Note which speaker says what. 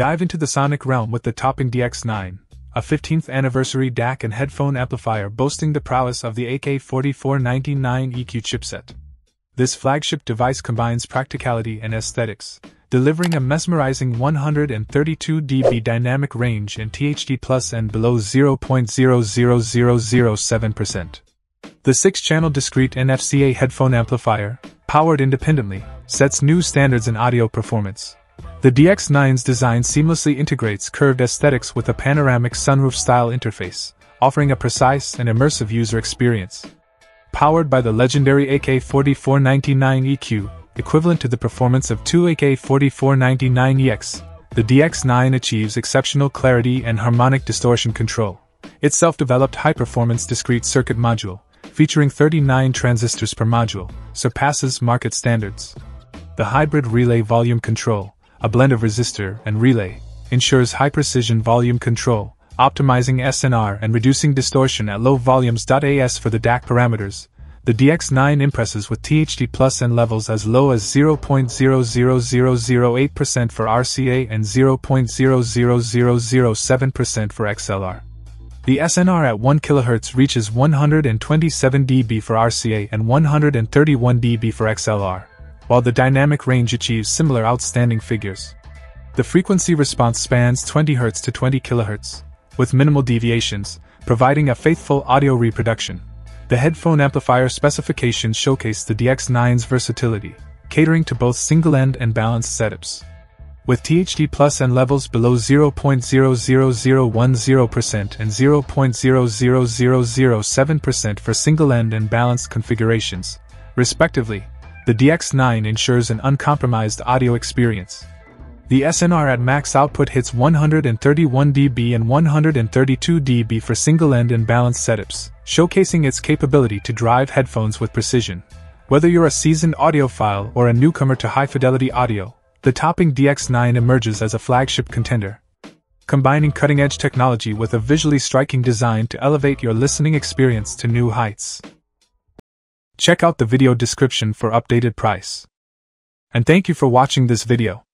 Speaker 1: Dive into the sonic realm with the Topping DX9, a 15th anniversary DAC and headphone amplifier boasting the prowess of the AK4499 EQ chipset. This flagship device combines practicality and aesthetics, delivering a mesmerizing 132 dB dynamic range in THD plus N below 0.00007%. The 6-channel discrete NFCA headphone amplifier, powered independently, sets new standards in audio performance. The DX9's design seamlessly integrates curved aesthetics with a panoramic sunroof style interface, offering a precise and immersive user experience. Powered by the legendary AK4499 EQ, equivalent to the performance of two AK4499EX, the DX9 achieves exceptional clarity and harmonic distortion control. Its self developed high performance discrete circuit module, featuring 39 transistors per module, surpasses market standards. The hybrid relay volume control, a blend of resistor and relay, ensures high precision volume control, optimizing SNR and reducing distortion at low volumes. AS for the DAC parameters. The DX9 impresses with THD plus N levels as low as 0.00008% for RCA and 0.00007% for XLR. The SNR at 1 kHz reaches 127 dB for RCA and 131 dB for XLR while the dynamic range achieves similar outstanding figures. The frequency response spans 20 Hz to 20 kHz, with minimal deviations, providing a faithful audio reproduction. The headphone amplifier specifications showcase the DX9's versatility, catering to both single end and balanced setups. With THD plus N levels below 0.00010% and 0.00007% for single end and balanced configurations, respectively, the DX9 ensures an uncompromised audio experience. The SNR at max output hits 131 dB and 132 dB for single end and balanced setups, showcasing its capability to drive headphones with precision. Whether you're a seasoned audiophile or a newcomer to high fidelity audio, the topping DX9 emerges as a flagship contender. Combining cutting edge technology with a visually striking design to elevate your listening experience to new heights. Check out the video description for updated price. And thank you for watching this video.